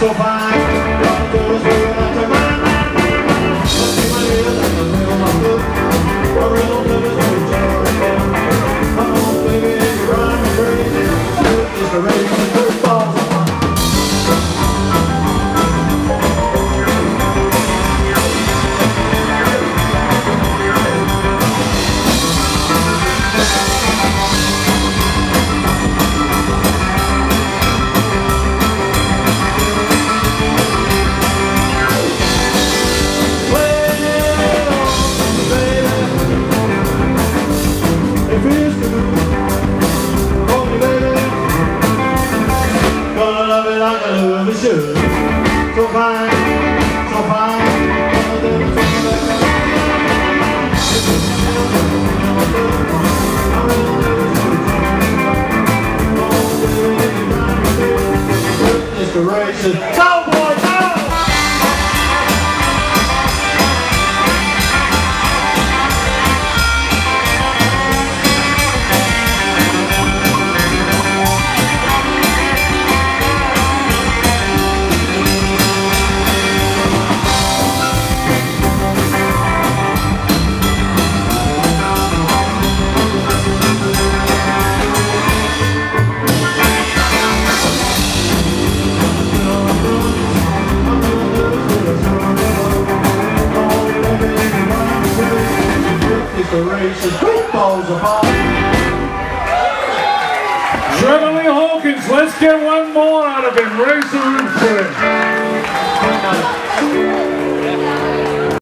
So fine. Should. So fine, so fine. Inspiration. Cowboy, Inspiration. Great balls apart. Trevor Lee Hawkins, let's get one more out of him. Raise the roof for him.